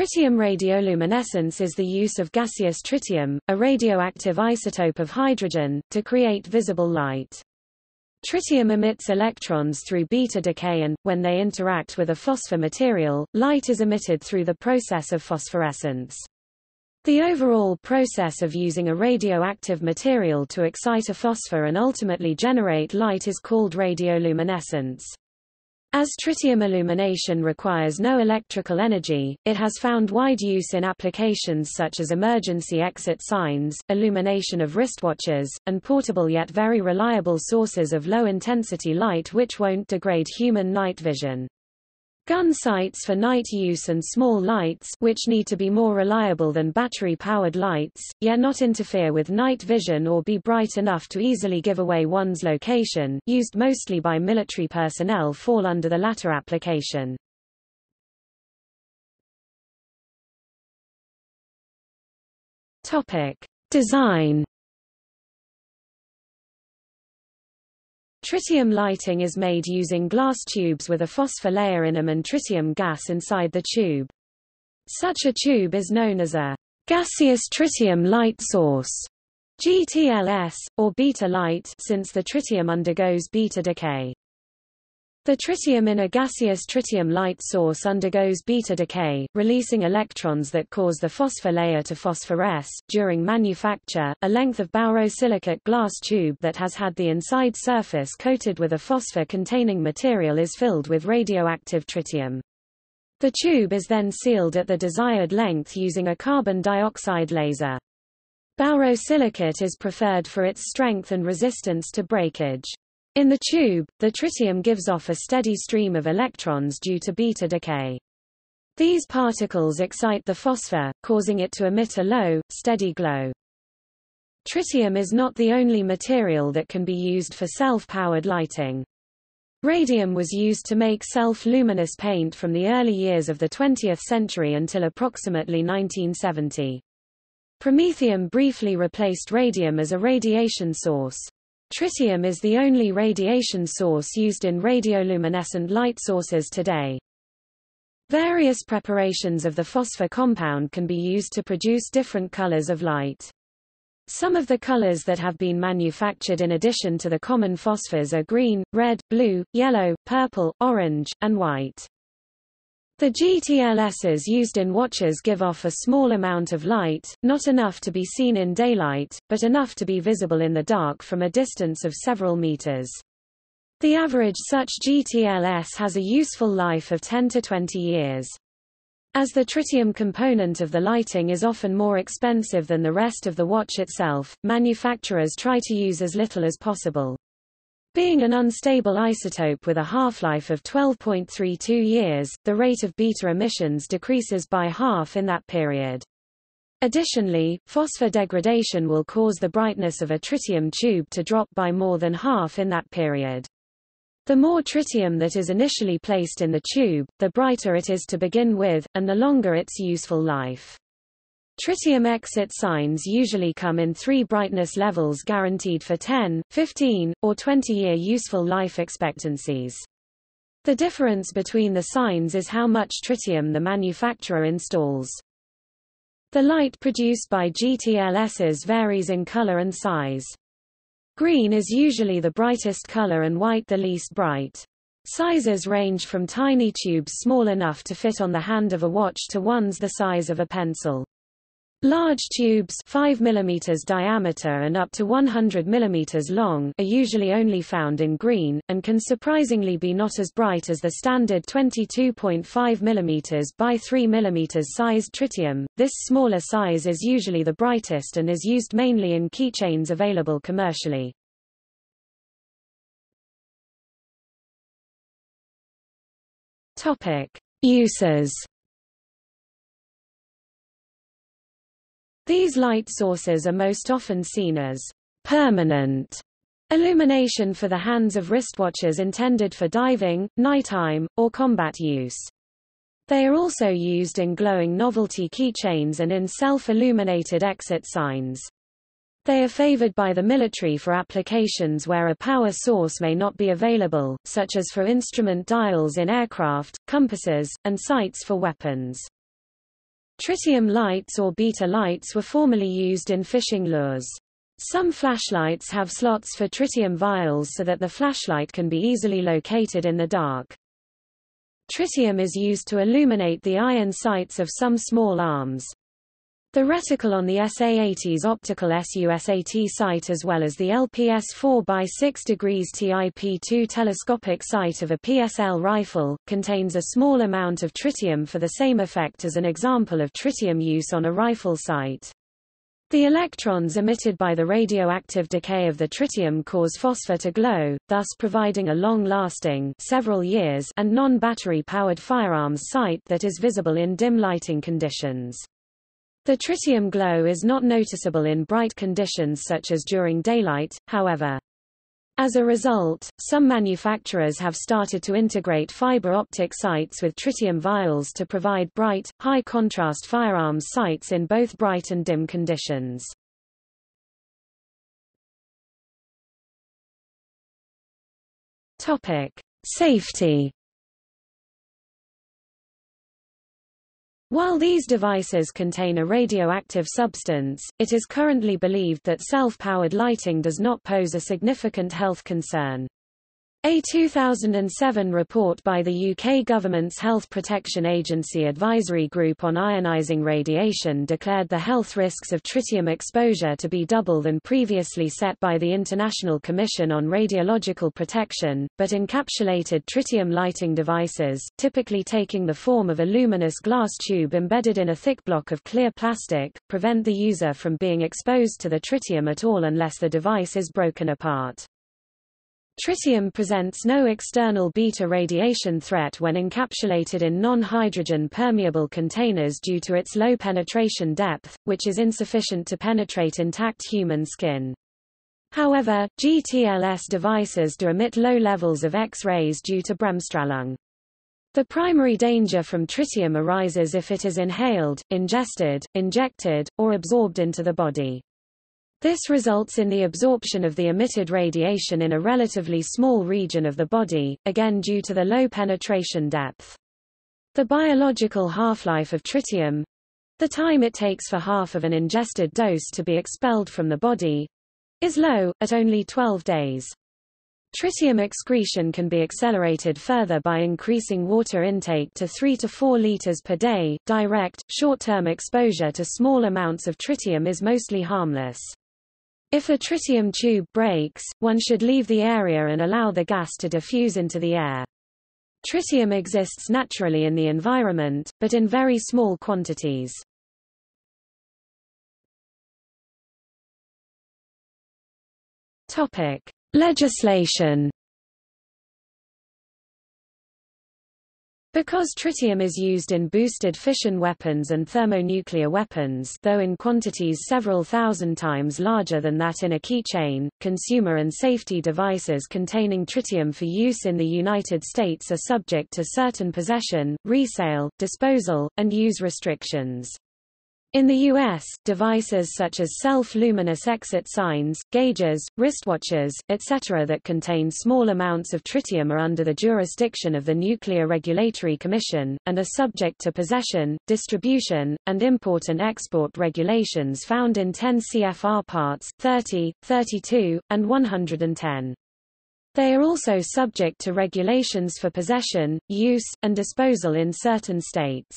Tritium radioluminescence is the use of gaseous tritium, a radioactive isotope of hydrogen, to create visible light. Tritium emits electrons through beta decay and, when they interact with a phosphor material, light is emitted through the process of phosphorescence. The overall process of using a radioactive material to excite a phosphor and ultimately generate light is called radioluminescence. As tritium illumination requires no electrical energy, it has found wide use in applications such as emergency exit signs, illumination of wristwatches, and portable yet very reliable sources of low-intensity light which won't degrade human night vision. Gun sights for night use and small lights which need to be more reliable than battery-powered lights, yet not interfere with night vision or be bright enough to easily give away one's location, used mostly by military personnel fall under the latter application. Design Tritium lighting is made using glass tubes with a phosphor layer in them and tritium gas inside the tube. Such a tube is known as a gaseous tritium light source, GTLS, or beta light since the tritium undergoes beta decay. The tritium in a gaseous tritium light source undergoes beta decay, releasing electrons that cause the phosphor layer to phosphoresce. During manufacture, a length of borosilicate glass tube that has had the inside surface coated with a phosphor-containing material is filled with radioactive tritium. The tube is then sealed at the desired length using a carbon dioxide laser. Borosilicate is preferred for its strength and resistance to breakage. In the tube, the tritium gives off a steady stream of electrons due to beta decay. These particles excite the phosphor, causing it to emit a low, steady glow. Tritium is not the only material that can be used for self-powered lighting. Radium was used to make self-luminous paint from the early years of the 20th century until approximately 1970. Promethium briefly replaced radium as a radiation source. Tritium is the only radiation source used in radioluminescent light sources today. Various preparations of the phosphor compound can be used to produce different colors of light. Some of the colors that have been manufactured in addition to the common phosphors are green, red, blue, yellow, purple, orange, and white. The GTLSs used in watches give off a small amount of light, not enough to be seen in daylight, but enough to be visible in the dark from a distance of several meters. The average such GTLS has a useful life of 10 to 20 years. As the tritium component of the lighting is often more expensive than the rest of the watch itself, manufacturers try to use as little as possible. Being an unstable isotope with a half-life of 12.32 years, the rate of beta emissions decreases by half in that period. Additionally, phosphor degradation will cause the brightness of a tritium tube to drop by more than half in that period. The more tritium that is initially placed in the tube, the brighter it is to begin with, and the longer its useful life. Tritium exit signs usually come in three brightness levels guaranteed for 10, 15, or 20-year useful life expectancies. The difference between the signs is how much tritium the manufacturer installs. The light produced by GTLSs varies in color and size. Green is usually the brightest color and white the least bright. Sizes range from tiny tubes small enough to fit on the hand of a watch to ones the size of a pencil. Large tubes 5 mm diameter and up to 100 mm long are usually only found in green, and can surprisingly be not as bright as the standard 22.5 mm by 3 mm sized tritium. This smaller size is usually the brightest and is used mainly in keychains available commercially. Uses These light sources are most often seen as permanent illumination for the hands of wristwatches intended for diving, nighttime, or combat use. They are also used in glowing novelty keychains and in self-illuminated exit signs. They are favored by the military for applications where a power source may not be available, such as for instrument dials in aircraft, compasses, and sights for weapons. Tritium lights or beta lights were formerly used in fishing lures. Some flashlights have slots for tritium vials so that the flashlight can be easily located in the dark. Tritium is used to illuminate the iron sights of some small arms. The reticle on the SA-80's optical SUSAT sight as well as the LPS 4 by 6 degrees TIP2 telescopic sight of a PSL rifle, contains a small amount of tritium for the same effect as an example of tritium use on a rifle sight. The electrons emitted by the radioactive decay of the tritium cause phosphor to glow, thus providing a long-lasting several years and non-battery powered firearms sight that is visible in dim lighting conditions. The tritium glow is not noticeable in bright conditions such as during daylight, however. As a result, some manufacturers have started to integrate fiber optic sights with tritium vials to provide bright, high-contrast firearms sights in both bright and dim conditions. Topic: Safety While these devices contain a radioactive substance, it is currently believed that self-powered lighting does not pose a significant health concern. A 2007 report by the UK government's Health Protection Agency Advisory Group on ionising radiation declared the health risks of tritium exposure to be double than previously set by the International Commission on Radiological Protection, but encapsulated tritium lighting devices, typically taking the form of a luminous glass tube embedded in a thick block of clear plastic, prevent the user from being exposed to the tritium at all unless the device is broken apart. Tritium presents no external beta radiation threat when encapsulated in non-hydrogen permeable containers due to its low penetration depth, which is insufficient to penetrate intact human skin. However, GTLS devices do emit low levels of X-rays due to bremsstrahlung. The primary danger from tritium arises if it is inhaled, ingested, injected, or absorbed into the body. This results in the absorption of the emitted radiation in a relatively small region of the body, again due to the low penetration depth. The biological half-life of tritium the time it takes for half of an ingested dose to be expelled from the body is low, at only 12 days. Tritium excretion can be accelerated further by increasing water intake to 3 to 4 liters per day. Direct, short-term exposure to small amounts of tritium is mostly harmless. If a tritium tube breaks, one should leave the area and allow the gas to diffuse into the air. Tritium exists naturally in the environment, but in very small quantities. Topic: Legislation Because tritium is used in boosted fission weapons and thermonuclear weapons though in quantities several thousand times larger than that in a keychain, consumer and safety devices containing tritium for use in the United States are subject to certain possession, resale, disposal, and use restrictions. In the U.S., devices such as self-luminous exit signs, gauges, wristwatches, etc. that contain small amounts of tritium are under the jurisdiction of the Nuclear Regulatory Commission, and are subject to possession, distribution, and import and export regulations found in 10 CFR Parts 30, 32, and 110. They are also subject to regulations for possession, use, and disposal in certain states.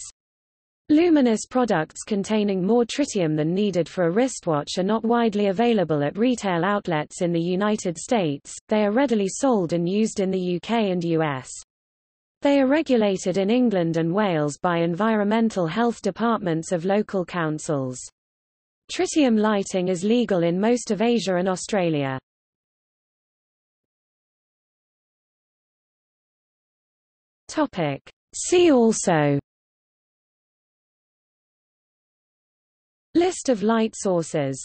Luminous products containing more tritium than needed for a wristwatch are not widely available at retail outlets in the United States, they are readily sold and used in the UK and US. They are regulated in England and Wales by environmental health departments of local councils. Tritium lighting is legal in most of Asia and Australia. See also List of light sources